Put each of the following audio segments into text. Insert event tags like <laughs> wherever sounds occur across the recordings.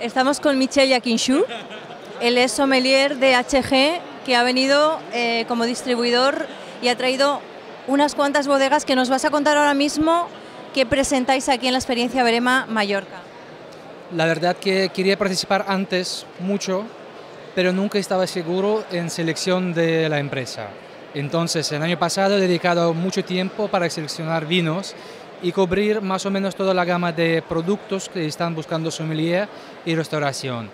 Estamos con Michel Yaquinshu. Él es sommelier de HG que ha venido eh, como distribuidor y ha traído unas cuantas bodegas que nos vas a contar ahora mismo que presentáis aquí en la experiencia Verema Mallorca. La verdad que quería participar antes mucho, pero nunca estaba seguro en selección de la empresa. Entonces, el año pasado he dedicado mucho tiempo para seleccionar vinos y cubrir más o menos toda la gama de productos que están buscando sommelier y restauración.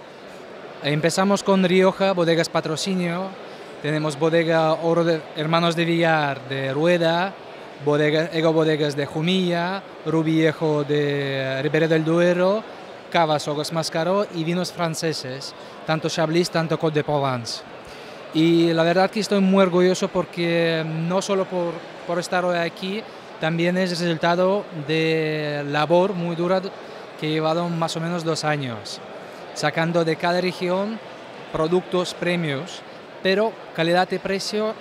Empezamos con Rioja, bodegas patrocinio, tenemos bodega Oro de Hermanos de Villar de Rueda, bodega, Ego Bodegas de Jumilla, Rubiejo de Ribera del Duero, Cavas Ogos Mascaró y vinos franceses, tanto Chablis, tanto Côte de Provence. Y la verdad que estoy muy orgulloso porque no solo por, por estar hoy aquí, también es resultado de labor muy dura que he llevado más o menos dos años, sacando de cada región productos premios, pero calidad y precio,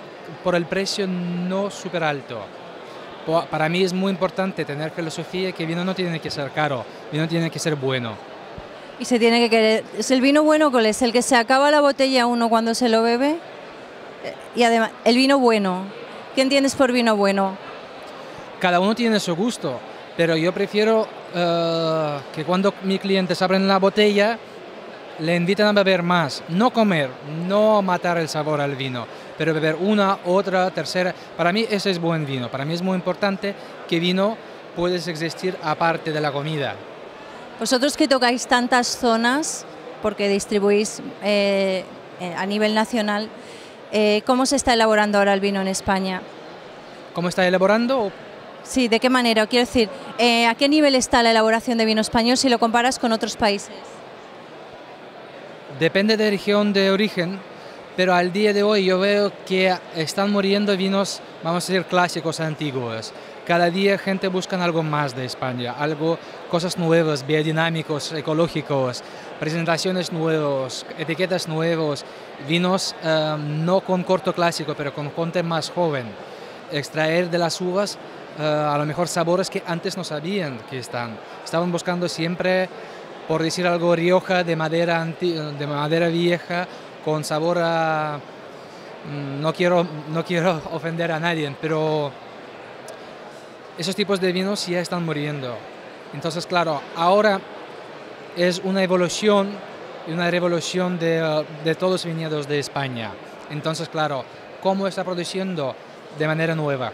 por el precio no súper alto. Para mí es muy importante tener filosofía que vino no tiene que ser caro, vino tiene que ser bueno. Y se tiene que querer. ¿Es el vino bueno cuál es? ¿El que se acaba la botella uno cuando se lo bebe? Eh, y además, el vino bueno. ¿Qué entiendes por vino bueno? Cada uno tiene su gusto, pero yo prefiero uh, que cuando mis clientes abren la botella, le invitan a beber más, no comer, no matar el sabor al vino, pero beber una, otra, tercera. Para mí ese es buen vino. Para mí es muy importante que vino puede existir aparte de la comida. Vosotros que tocáis tantas zonas, porque distribuís eh, a nivel nacional, eh, ¿cómo se está elaborando ahora el vino en España? ¿Cómo está elaborando? Sí, ¿de qué manera? Quiero decir, eh, ¿a qué nivel está la elaboración de vino español si lo comparas con otros países? Depende de región de origen, pero al día de hoy yo veo que están muriendo vinos, vamos a decir, clásicos antiguos. Cada día gente busca algo más de España, algo, cosas nuevas, biodinámicos, ecológicos, presentaciones nuevas, etiquetas nuevos, vinos eh, no con corto clásico, pero con conte más joven. Extraer de las uvas eh, a lo mejor sabores que antes no sabían que están. Estaban buscando siempre por decir algo, Rioja de madera, de madera vieja, con sabor a... Mm, no quiero, no quiero <laughs> ofender a nadie, pero esos tipos de vinos ya están muriendo. Entonces, claro, ahora es una evolución y una revolución de, de todos los viñedos de España. Entonces, claro, ¿cómo está produciendo de manera nueva?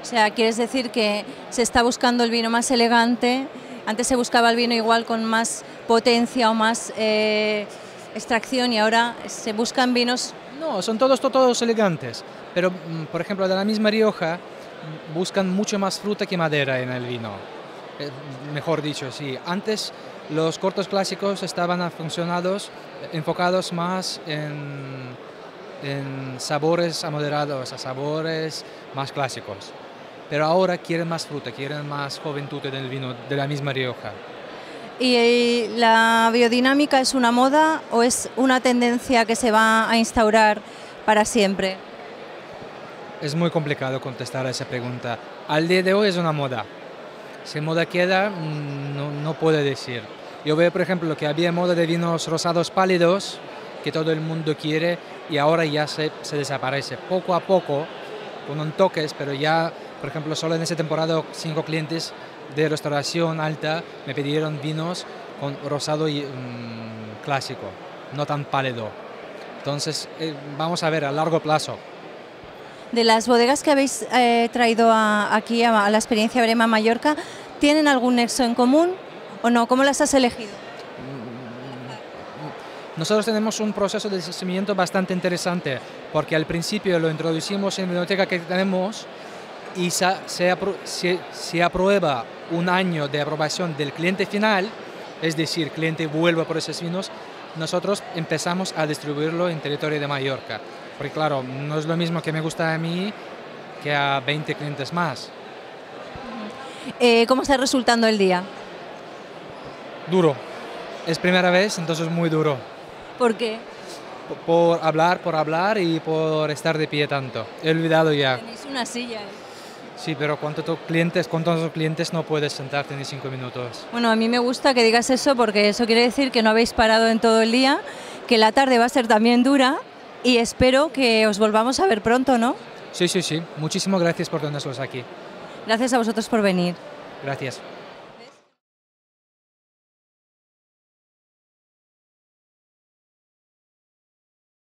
O sea, quieres decir que se está buscando el vino más elegante, antes se buscaba el vino igual con más potencia o más eh, extracción y ahora se buscan vinos... No, son todos, todos elegantes, pero mm, por ejemplo de la misma Rioja buscan mucho más fruta que madera en el vino. Eh, mejor dicho, sí. Antes los cortos clásicos estaban funcionados, enfocados más en, en sabores amoderados, a sabores más clásicos pero ahora quieren más fruta, quieren más juventud en el vino de la misma Rioja. ¿Y la biodinámica es una moda o es una tendencia que se va a instaurar para siempre? Es muy complicado contestar a esa pregunta. Al día de hoy es una moda. Si moda queda, mm, no, no puedo decir. Yo veo, por ejemplo, que había moda de vinos rosados pálidos, que todo el mundo quiere, y ahora ya se, se desaparece. Poco a poco, con un toques, pero ya por ejemplo, solo en esa temporada cinco clientes de restauración alta me pidieron vinos con rosado y, mm, clásico, no tan pálido. Entonces, eh, vamos a ver a largo plazo. De las bodegas que habéis eh, traído aquí a, la experiencia Brema Mallorca, ¿tienen algún nexo en común o no? ¿Cómo las has elegido? Nosotros tenemos un proceso de descubrimiento bastante interesante, porque al principio lo introducimos en la biblioteca que tenemos y se, se, aprueba un año de aprobación del cliente final, es decir, cliente vuelve por esos vinos, nosotros empezamos a distribuirlo en territorio de Mallorca. Porque claro, no es lo mismo que me gusta a mí que a 20 clientes más. Eh, ¿Cómo está resultando el día? Duro. Es primera vez, entonces muy duro. ¿Por qué? Por, hablar, por hablar y por estar de pie tanto. He olvidado ya. Tenéis una silla. ¿eh? Sí, pero ¿cuántos clientes, cuántos clientes no puedes sentarte ni cinco minutos? Bueno, a mí me gusta que digas eso porque eso quiere decir que no habéis parado en todo el día, que la tarde va a ser también dura y espero que os volvamos a ver pronto, ¿no? Sí, sí, sí. Muchísimas gracias por tenerlos aquí. Gracias a vosotros por venir. Gracias.